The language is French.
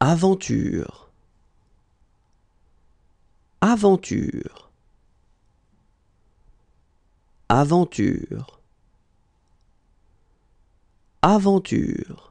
Aventure. Aventure. Aventure. Aventure.